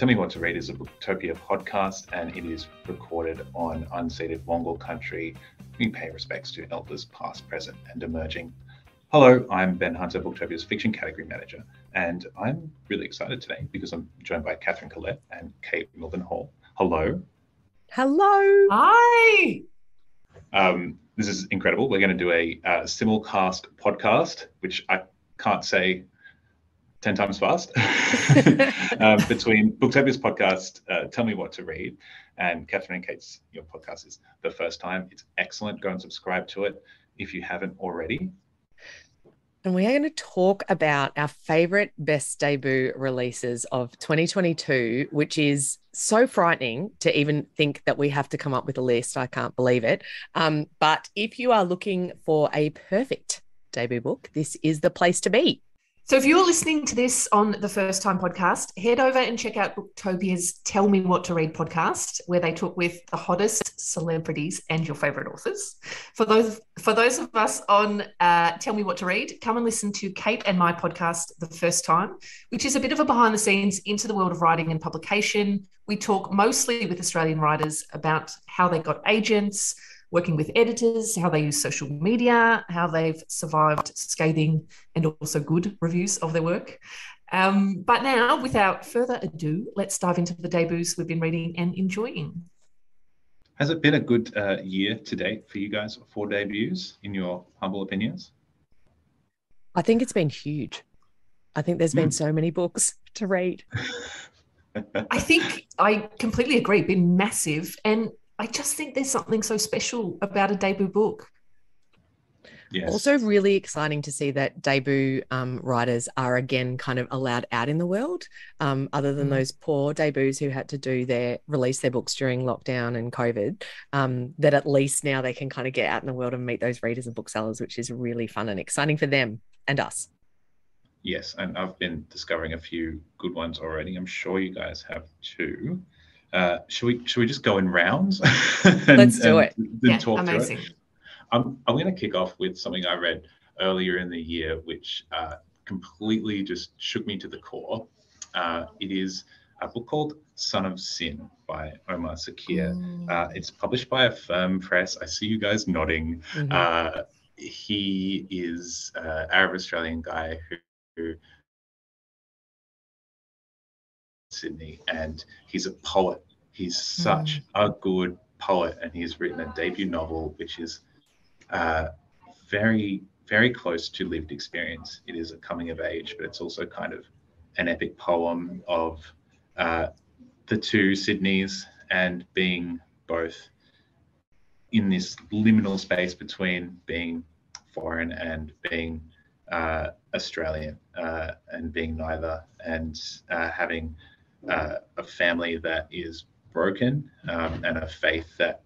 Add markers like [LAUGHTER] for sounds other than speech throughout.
Tell Me What to Read is a Booktopia podcast and it is recorded on unceded Wangal country. We pay respects to elders past, present, and emerging. Hello, I'm Ben Hunter, Booktopia's fiction category manager, and I'm really excited today because I'm joined by Katherine Collette and Kate Mildenhall. Hello. Hello. Hi. Um, this is incredible. We're going to do a uh, simulcast podcast, which I can't say 10 times fast um, [LAUGHS] [LAUGHS] between Booktopia's podcast, uh, Tell Me What to Read, and Katherine and Kate's your podcast is the first time. It's excellent. Go and subscribe to it if you haven't already. And we are going to talk about our favorite best debut releases of 2022, which is so frightening to even think that we have to come up with a list. I can't believe it. Um, but if you are looking for a perfect debut book, this is the place to be. So if you're listening to this on the first time podcast, head over and check out Booktopia's Tell Me What to Read podcast, where they talk with the hottest celebrities and your favorite authors. For those for those of us on uh, Tell Me What to Read, come and listen to Kate and my podcast the first time, which is a bit of a behind the scenes into the world of writing and publication. We talk mostly with Australian writers about how they got agents working with editors, how they use social media, how they've survived scathing and also good reviews of their work. Um, but now, without further ado, let's dive into the debuts we've been reading and enjoying. Has it been a good uh, year to date for you guys for debuts, in your humble opinions? I think it's been huge. I think there's been mm. so many books [LAUGHS] to read. [LAUGHS] I think I completely agree. Been massive, and I just think there's something so special about a debut book. Yes. Also, really exciting to see that debut um, writers are again kind of allowed out in the world, um, other than mm. those poor debuts who had to do their release their books during lockdown and COVID. Um, that at least now they can kind of get out in the world and meet those readers and booksellers, which is really fun and exciting for them and us. Yes, and I've been discovering a few good ones already. I'm sure you guys have too. Uh, should we should we just go in rounds? [LAUGHS] and, Let's do it. yeah, amazing. It? I'm I'm going to kick off with something I read earlier in the year, which uh, completely just shook me to the core. Uh, it is a book called Son of Sin by Omar Sakr. Mm. Uh, it's published by Affirm Press. I see you guys nodding. Mm-hmm. Uh, he is an uh, Arab Australian guy who, who Sydney, and he's a poet. He's such mm. a good poet, and he's written a debut novel, which is uh, very, very close to lived experience. It is a coming of age, but it's also kind of an epic poem of uh, the two Sydneys and being both in this liminal space between being foreign and being uh, Australian uh, and being neither, and uh, having uh, a family that is broken um, and a faith that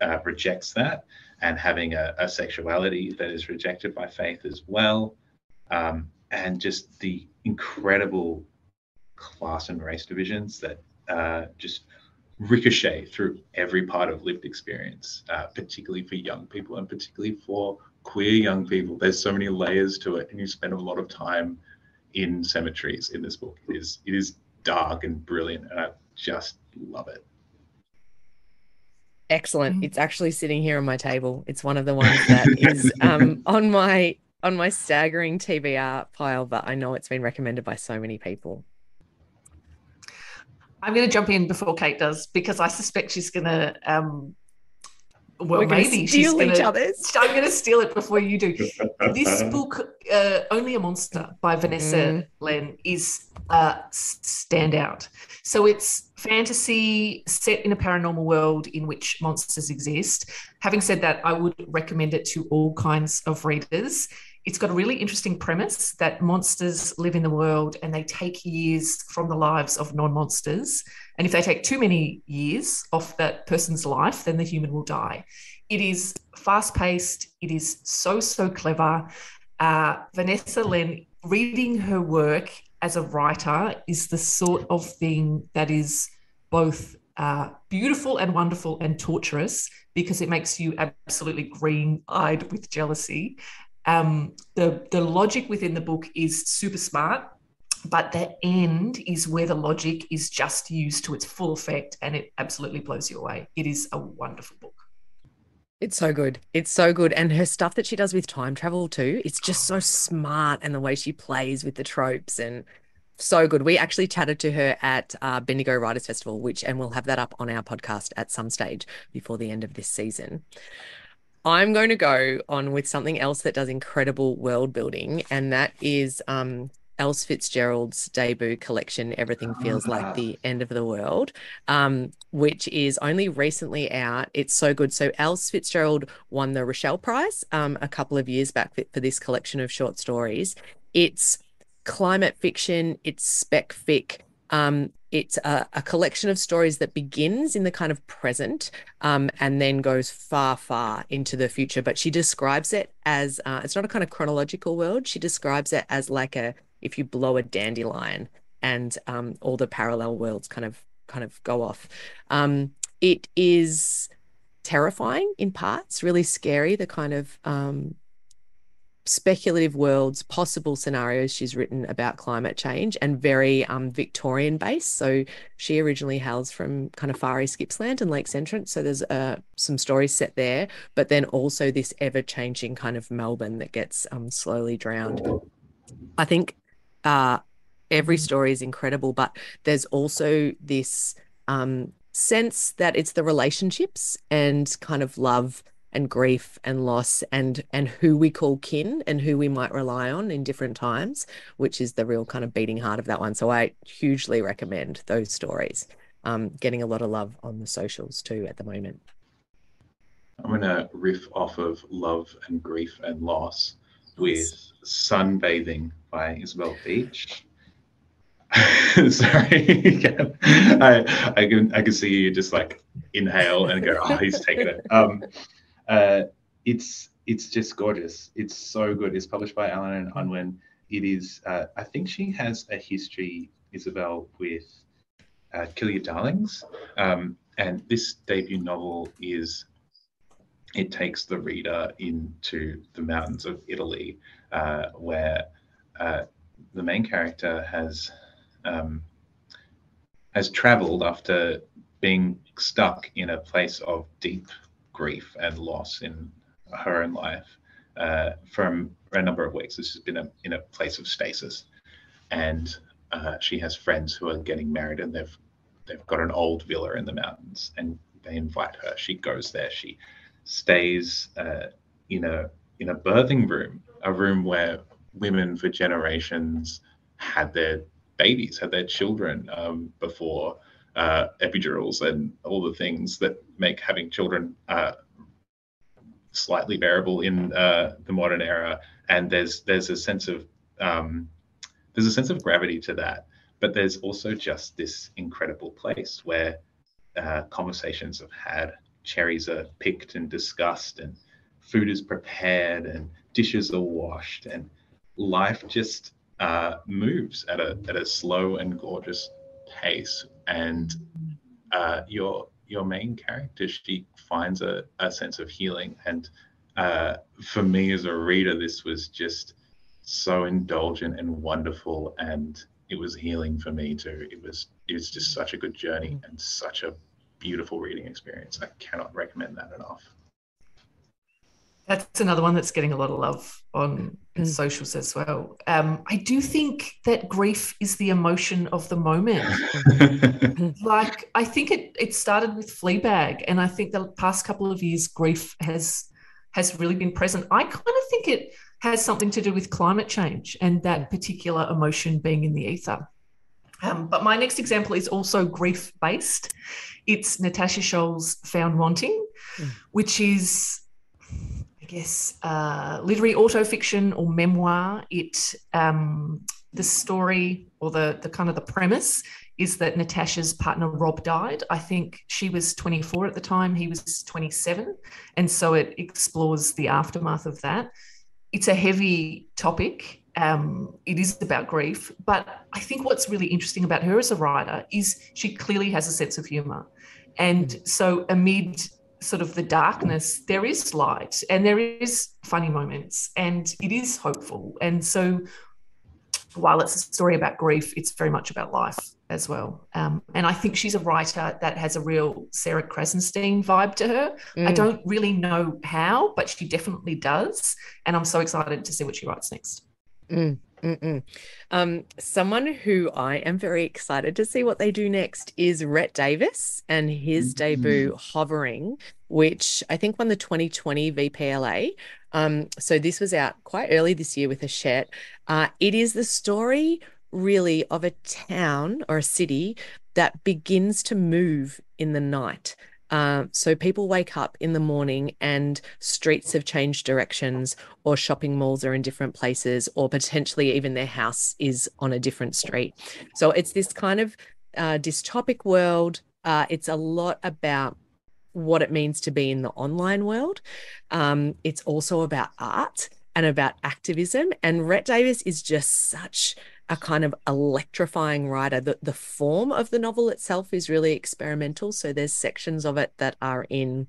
uh, rejects that, and having a, a, sexuality that is rejected by faith as well, um, and just the incredible class and race divisions that uh, just ricochet through every part of lived experience, uh, particularly for young people and particularly for queer young people. There's so many layers to it, and you spend a lot of time in cemeteries in this book. It is it is dark and brilliant, and I just love it. Excellent. Mm. It's actually sitting here on my table. It's one of the ones that [LAUGHS] is um, on my on my staggering TBR pile, but I know it's been recommended by so many people. I'm going to jump in before Kate does because I suspect she's going to um, well, maybe she's gonna, each other's. [LAUGHS] I'm going to steal it before you do. this [LAUGHS] book, uh, Only a Monster by Vanessa mm. Len, is a standout. So it's fantasy set in a paranormal world in which monsters exist. Having said that, I would recommend it to all kinds of readers. It's got a really interesting premise that monsters live in the world and they take years from the lives of non monsters. And if they take too many years off that person's life, then the human will die. It is fast paced, it is so, so clever. Uh, Vanessa Len, reading her work as a writer is the sort of thing that is both uh, beautiful and wonderful and torturous because it makes you absolutely green eyed with jealousy. Um, the, the logic within the book is super smart but the end is where the logic is just used to its full effect and it absolutely blows you away. It is a wonderful book. It's so good. It's so good. And her stuff that she does with time travel too, it's just so smart and the way she plays with the tropes and so good. We actually chatted to her at uh, Bendigo Writers Festival, which, and we'll have that up on our podcast at some stage before the end of this season. I'm going to go on with something else that does incredible world building, and that is um, Else Fitzgerald's debut collection, Everything Feels Like ah. the End of the World, um, which is only recently out. It's so good. So, Else Fitzgerald won the Richell Prize um, a couple of years back for this collection of short stories. It's climate fiction, it's spec fic. Um, it's a, a, collection of stories that begins in the kind of present um, and then goes far, far into the future. But she describes it as uh, it's not a kind of chronological world. She describes it as like a if you blow a dandelion and um, all the parallel worlds kind of kind of go off. Um, it is terrifying in parts, really scary. The kind of um, speculative worlds, possible scenarios she's written about climate change, and very um, Victorian based. So she originally hails from kind of far east Gippsland and Lakes Entrance. So there's uh, some stories set there, but then also this ever changing kind of Melbourne that gets um, slowly drowned. I think uh, every story is incredible, but there's also this um, sense that it's the relationships and kind of love and grief and loss and and who we call kin and who we might rely on in different times which is the real kind of beating heart of that one. So i hugely recommend those stories. Um, getting a lot of love on the socials too at the moment. I'm going to riff off of love and grief and loss with sunbathing by Isobel Beech. [LAUGHS] Sorry, I, I can I can see you just like inhale and go, oh, he's taking it. Um, uh, it's it's just gorgeous. It's so good. It's published by Allen and Unwin. It is. Uh, I think she has a history, Isobel, with uh, Kill Your Darlings, um, and this debut novel is. It takes the reader into the mountains of Italy, uh, where uh, the main character has um, has traveled after being stuck in a place of deep grief and loss in her own life uh, from a number of weeks. This has been a, in a place of stasis, and uh, she has friends who are getting married, and they've they've got an old villa in the mountains, and they invite her. She goes there. She stays uh, in a in a birthing room, a room where women for generations had their babies, had their children um, before uh, epidurals and all the things that make having children uh, slightly bearable in uh, the modern era. And there's there's a sense of um, there's a sense of gravity to that, but there's also just this incredible place where uh, conversations have had, cherries are picked and discussed, and food is prepared, and dishes are washed, and life just uh, moves at a at a slow and gorgeous pace, and uh, your your main character she finds a, a sense of healing. And uh, for me as a reader, this was just so indulgent and wonderful, and it was healing for me too. It was it was just such a good journey and such a beautiful reading experience. I cannot recommend that enough. That's another one that's getting a lot of love on mm. socials as well. Um, I do think that grief is the emotion of the moment. [LAUGHS] like I think it it started with Fleabag, and I think the past couple of years, grief has has really been present. I kind of think it has something to do with climate change and that particular emotion being in the ether. Um, but my next example is also grief based. It's Natasha Sholl's Found Wanting, mm. which is guess, uh, literary autofiction or memoir. It um, the story or the the kind of the premise is that Natasha's partner Rob died. I think she was 24 at the time, he was 27, and so it explores the aftermath of that. It's a heavy topic. Um, it is about grief, but I think what's really interesting about her as a writer is she clearly has a sense of humor. And so, amid sort of the darkness, there is light and there is funny moments and it is hopeful. And so while it's a story about grief, it's very much about life as well. Um, and I think she's a writer that has a real Sarah Krasnostein vibe to her. Mm. I don't really know how, but she definitely does. And I'm so excited to see what she writes next. Mm. Um, someone who I am very excited to see what they do next is Rhett Davis and his mm-hmm. debut Hovering, which I think won the 2020 VPLA. Um, so this was out quite early this year with Hachette. Uh, it is the story really of a town or a city that begins to move in the night. Uh, so people wake up in the morning and streets have changed directions, or shopping malls are in different places, or potentially even their house is on a different street. So it's this kind of uh, dystopic world. Uh, it's a lot about what it means to be in the online world. Um, it's also about art and about activism. And Rhett Davis is just such a kind of electrifying writer. The, the form of the novel itself is really experimental. So there's sections of it that are in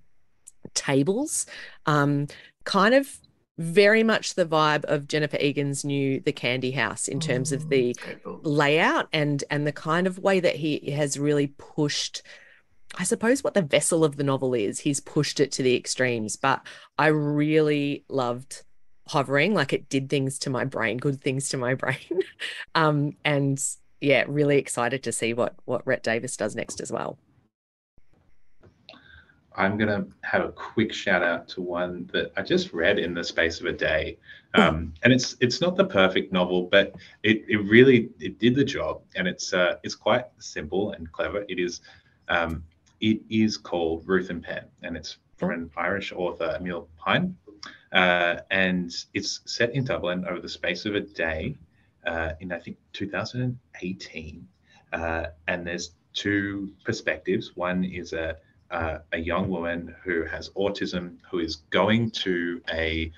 tables, um, kind of very much the vibe of Jennifer Egan's new The Candy House in terms of the mm, layout and and the kind of way that he has really pushed I suppose what the vessel of the novel is, he's pushed it to the extremes, but I really loved hovering like it did things to my brain good things to my [LAUGHS] brain um and yeah really excited to see what what Rhett Davis does next as well I'm going to have a quick shout out to one that I just read in the space of a day. Um, [LAUGHS] and it's it's not the perfect novel, but it, it really it did the job, and it's uh, it's quite simple and clever. It is um, it is called Ruth and Pen, and it's from an Irish author, Emilie Pine. Uh, and it's set in Dublin over the space of a day uh, in, I think, 2018. Uh, and there's two perspectives. One is a, a young woman who has autism who is going to a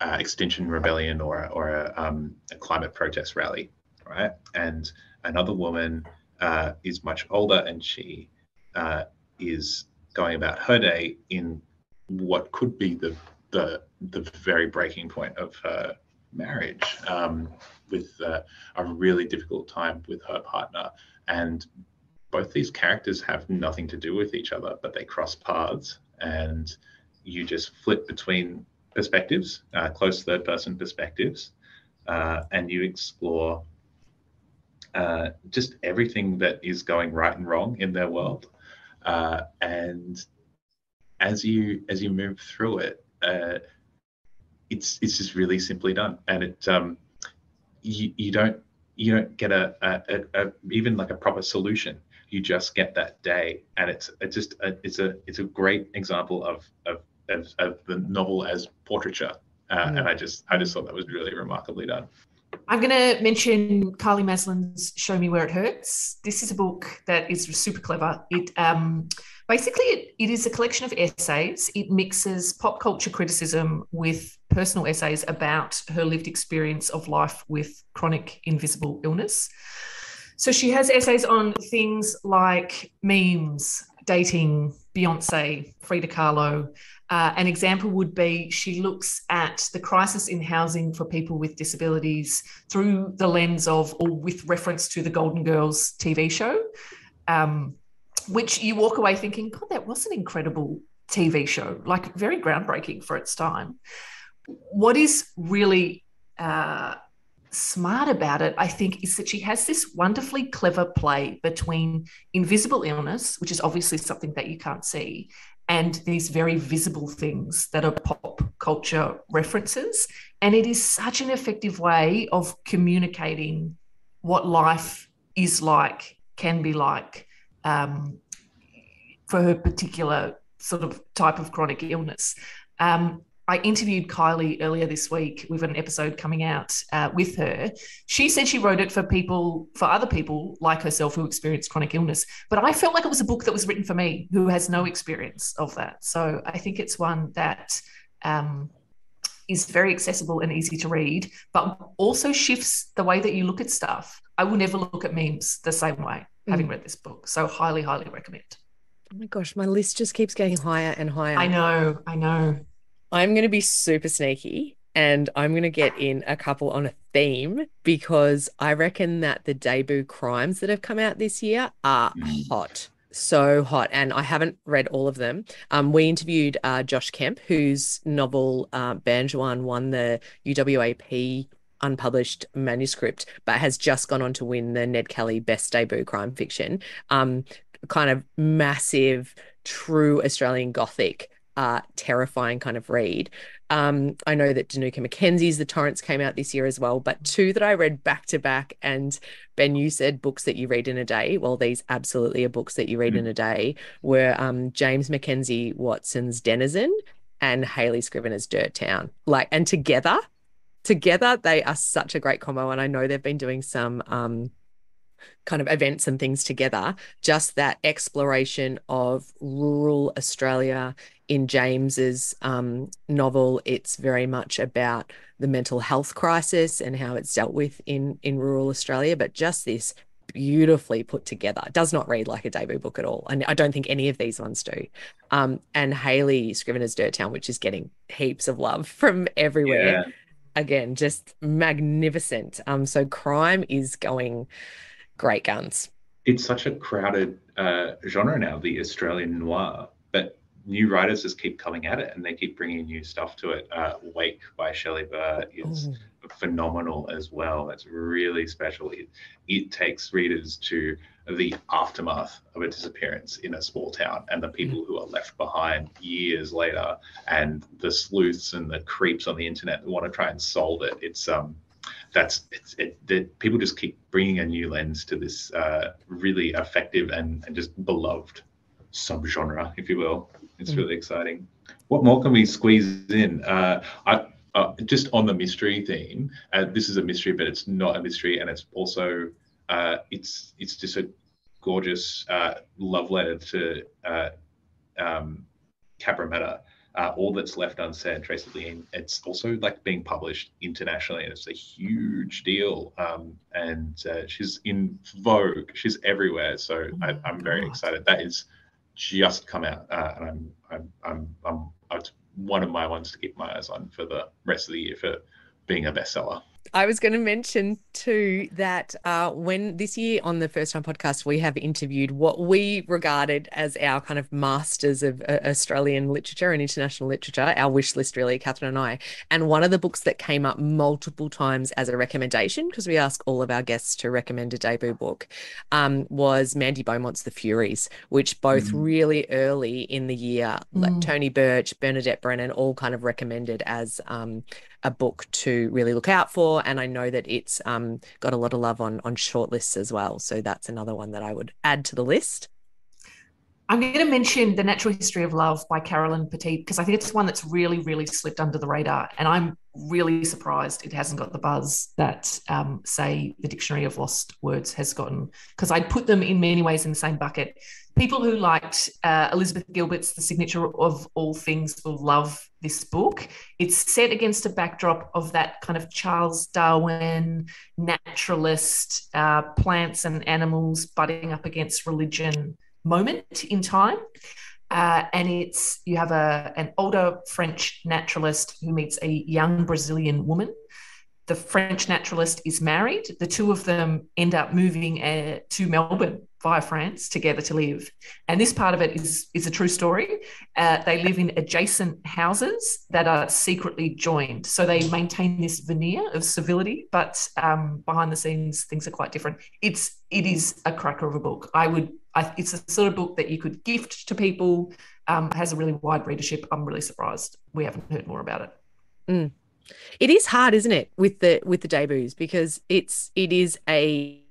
uh, Extinction Rebellion or, or a, um, a, climate protest rally, right? And another woman uh, is much older and she uh, is going about her day in what could be the the the very breaking point of her marriage um, with uh, a really difficult time with her partner. And both these characters have nothing to do with each other but they cross paths and you just flip between perspectives uh, close third person perspectives uh, and you explore uh, just everything that is going right and wrong in their world. Uh, and as you as you move through it uh, it's it's just really simply done, and it um, you, you don't you don't get a, a, a, a, even like a proper solution. You just get that day, and it's it's just a, it's a it's a great example of of of, of the novel as portraiture, uh, mm. and I just I just thought that was really remarkably done. I'm going to mention Kylie Maslen's Show Me Where It Hurts. This is a book that is super clever. It um, basically it, it is a collection of essays. It mixes pop culture criticism with personal essays about her lived experience of life with chronic invisible illness. So she has essays on things like memes, dating, Beyonce, Frida Kahlo, uh, an example would be she looks at the crisis in housing for people with disabilities through the lens of, or with reference to the Golden Girls TV show, um, which you walk away thinking, God, that was an incredible TV show, like very groundbreaking for its time. What is really uh, smart about it, I think, is that she has this wonderfully clever play between invisible illness, which is obviously something that you can't see, and these very visible things that are pop culture references. And it is such an effective way of communicating what life is like, can be like um, for her particular sort of type of chronic illness. Um, I interviewed Kylie earlier this week with an episode coming out uh, with her. She said she wrote it for people, for other people like herself who experience chronic illness. But I felt like it was a book that was written for me who has no experience of that. So I think it's one that um, is very accessible and easy to read, but also shifts the way that you look at stuff. I will never look at memes the same way mm. having read this book. So highly, highly recommend. Oh my gosh, my list just keeps getting higher and higher. I know, I know. I'm going to be super sneaky and I'm going to get in a couple on a theme because I reckon that the debut crimes that have come out this year are mm. hot. So hot. And I haven't read all of them. Um, we interviewed uh, Josh Kemp, whose novel uh, Banjawarn won the UWAP unpublished manuscript, but has just gone on to win the Ned Kelly Best Debut Crime Fiction. Um, kind of massive, true Australian Gothic uh, terrifying kind of read. Um, I know that Dinuka McKenzie's The Torrents came out this year as well, but two that I read back to back. And Ben, you said books that you read in a day. Well, these absolutely are books that you read mm-hmm. in a day. Were um, James McKenzie Watson's Denizen and Hayley Scrivenor's Dirt Town. Like, and together, together they are such a great combo. And I know they've been doing some. Um, kind of events and things together, just that exploration of rural Australia in James's um, novel, it's very much about the mental health crisis and how it's dealt with in in rural Australia. But just this beautifully put together. It does not read like a debut book at all, and I don't think any of these ones do. Um, and Hayley Scrivenor's Dirt Town, which is getting heaps of love [LAUGHS] from everywhere. Yeah. Again, just magnificent. Um, so crime is going great guns. It's such a crowded uh, genre now, the Australian noir, but new writers just keep coming at it and they keep bringing new stuff to it. Uh, Wake by Shelley Burr is Ooh. phenomenal as well. It's really special. It, it takes readers to the aftermath of a disappearance in a small town and the people who are left behind years later and the sleuths and the creeps on the internet who want to try and solve it. It's um that's it's it, people just keep bringing a new lens to this uh, really effective and, and just beloved subgenre, if you will. It's really exciting. What more can we squeeze in? Uh, I, uh, just on the mystery theme. Uh, this is a mystery, but it's not a mystery, and it's also uh, it's it's just a gorgeous uh, love letter to uh, um, Cabramatta. Uh, all that's left unsaid, Tracey Lien. It's also like being published internationally, and it's a huge deal. Um, and uh, she's in vogue. She's everywhere. So I, am very excited. That is just come out, uh, and I'm, I'm, I'm, I'm, it's one of my ones to keep my eyes on for the rest of the year for being a bestseller. I was going to mention too that uh, when this year on the First Time podcast, we have interviewed what we regarded as our kind of masters of uh, Australian literature and international literature, our wish list, really, Katherine and I. And one of the books that came up multiple times as a recommendation, because we ask all of our guests to recommend a debut book, um, was Mandy Beaumont's The Furies, which both mm. really early in the year, mm. like Tony Birch, Bernadette Brennan, all kind of recommended as um, a book to really look out for. And I know that it's um, got a lot of love on on shortlists as well. So that's another one that I would add to the list. I'm going to mention The Natural History of Love by Caroline Petit because I think it's one that's really, really slipped under the radar. And I'm really surprised it hasn't got the buzz that, um, say, the Dictionary of Lost Words has gotten because I'd put them in many ways in the same bucket. People who liked uh, Elizabeth Gilbert's The Signature of All Things will love this book. It's set against a backdrop of that kind of Charles Darwin naturalist, uh, plants and animals butting up against religion moment in time. Uh, and it's you have a an older French naturalist who meets a young Brazilian woman. The French naturalist is married. The two of them end up moving uh, to Melbourne via France together to live. And this part of it is is a true story. Uh, they live in adjacent houses that are secretly joined, so they maintain this veneer of civility, but um, behind the scenes things are quite different. It's it is a cracker of a book. I would. I, it's a sort of book that you could gift to people. Um, has a really wide readership. I'm really surprised we haven't heard more about it. Mm. It is hard, isn't it, with the with the debuts because it's it is a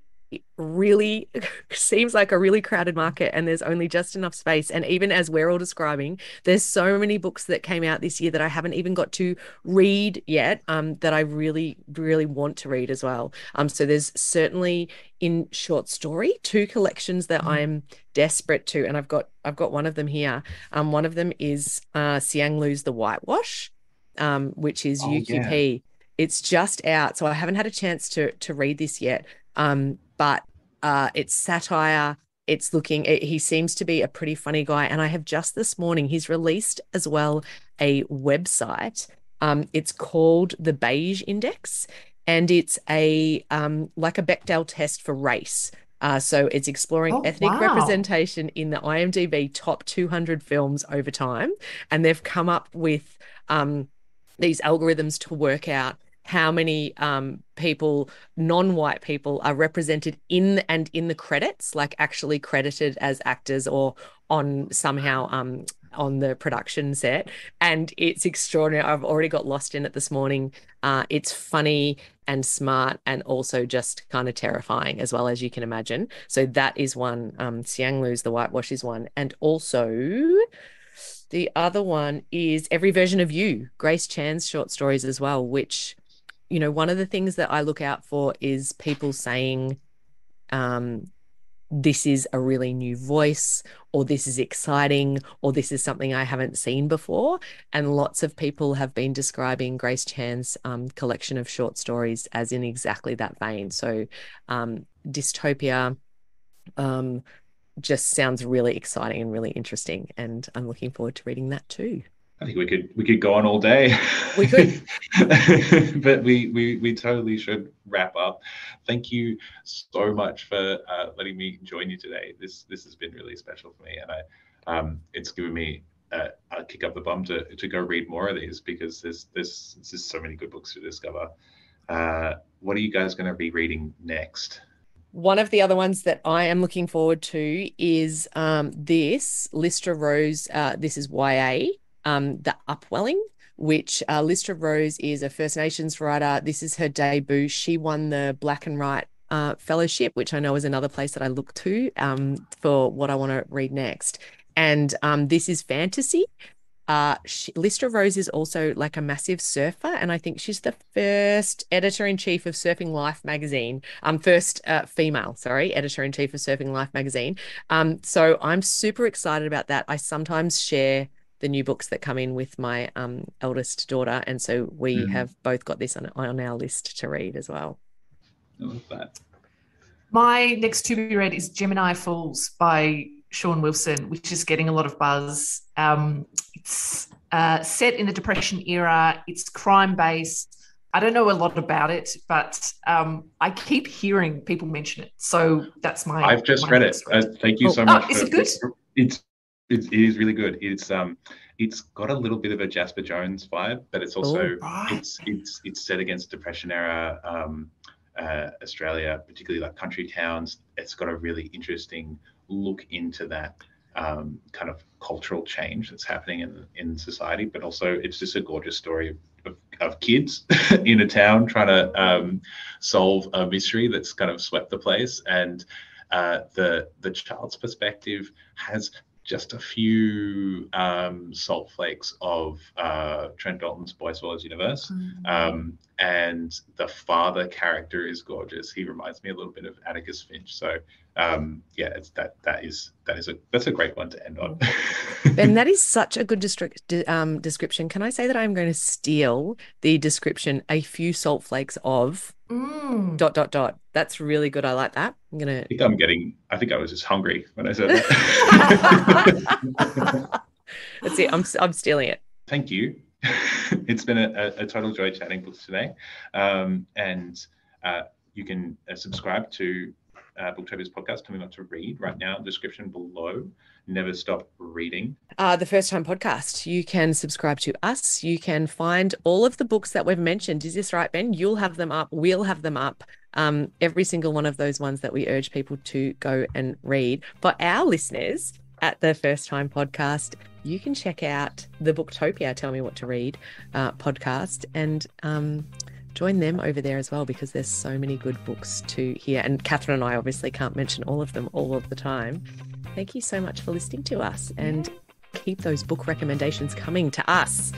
really [LAUGHS] seems like a really crowded market and there's only just enough space. And even as we're all describing there's so many books that came out this year that I haven't even got to read yet um, that I really really want to read as well. Um so there's certainly in short story two collections that mm. I'm desperate to and I've got I've got one of them here. Um one of them is uh Siang Lu's The Whitewash um which is oh, UQP yeah. it's just out so I haven't had a chance to to read this yet. Um but uh, it's satire. It's looking, it, he seems to be a pretty funny guy. And I have just this morning, he's released as well a website Um, it's called the Beige Index, and it's a um, like a Bechdel test for race. Uh, so it's exploring oh, ethnic wow. representation in the IMDb top 200 films over time, and they've come up with um, these algorithms to work out how many um, people, non-white people, are represented in and in the credits, like actually credited as actors or on somehow um, on the production set. And it's extraordinary. I've already got lost in it this morning. Uh, it's funny and smart and also just kind of terrifying as well as you can imagine. So that is one. Um, Siang Lu's The Whitewash is one. And also the other one is Every Version of You, Grace Chan's short stories as well, which you know, one of the things that I look out for is people saying, um, this is a really new voice, or this is exciting, or this is something I haven't seen before. And lots of people have been describing Grace Chan's um, collection of short stories as in exactly that vein. So, um, dystopia um, just sounds really exciting and really interesting. And I'm looking forward to reading that too. I think we could we could go on all day. We could, [LAUGHS] but we, we we totally should wrap up. Thank you so much for uh, letting me join you today. This this has been really special for me, and I um, it's given me a, a kick up the bum to to go read more of these because there's there's there's just so many good books to discover. Uh, what are you guys going to be reading next? One of the other ones that I am looking forward to is um, this Lystra Rose. Uh, this is YA um, The Upwelling, which uh, Lystra Rose is a First Nations writer. This is her debut. She won the Black and White uh, Fellowship, which I know is another place that I look to um, for what I want to read next. And um, this is fantasy. Uh, she, Lystra Rose is also like a massive surfer, and I think she's the first editor in chief of Surfing Life magazine. Um, first uh, female, sorry, editor in chief of Surfing Life magazine. Um, so I'm super excited about that. I sometimes share the new books that come in with my um, eldest daughter, and so we mm. have both got this on, on our list to read as well. I love that. My next to be read is Gemini Falls by Sean Wilson, which is getting a lot of buzz. Um, it's uh, set in the Depression era. It's crime based. I don't know a lot about it, but um, I keep hearing people mention it. So that's my. I've just read it. Uh, thank you oh, so much. Oh, is it good? It's it's, it is really good. It's um, it's got a little bit of a Jasper Jones vibe, but it's also oh, right. it's it's it's set against Depression era um, uh, Australia, particularly like country towns. It's got a really interesting look into that um, kind of cultural change that's happening in in society, but also it's just a gorgeous story of, of, of kids [LAUGHS] in a town trying to um, solve a mystery that's kind of swept the place and. Uh, the the child's perspective has just a few um, salt flakes of uh, Trent Dalton's Boy Swallows Universe. Mm-hmm. Um, and the father character is gorgeous. He reminds me a little bit of Atticus Finch. So um, yeah, it's that that is that is a that's a great one to end on. and that [LAUGHS] is such a good distri- um, description. Can I say that I'm going to steal the description? A few salt flakes of mm. dot dot dot. That's really good. I like that. I'm gonna. I think I'm getting. I think I was just hungry when I said that. [LAUGHS] That's it. I'm I'm stealing it. Thank you. [LAUGHS] it's been a, a, total joy chatting books today, um, and uh, you can uh, subscribe to uh, Booktopia's podcast, Coming Up to Read, right now, description below. Never Stop Reading. Uh, the First Time Podcast. You can subscribe to us. You can find all of the books that we've mentioned. Is this right, Ben? You'll have them up. We'll have them up. Um, every single one of those ones that we urge people to go and read. For our listeners at the First Time Podcast, you can check out the Booktopia Tell Me What to Read uh, podcast and um, join them over there as well because there's so many good books to hear. And Katherine and I obviously can't mention all of them all of the time. Thank you so much for listening to us and keep those book recommendations coming to us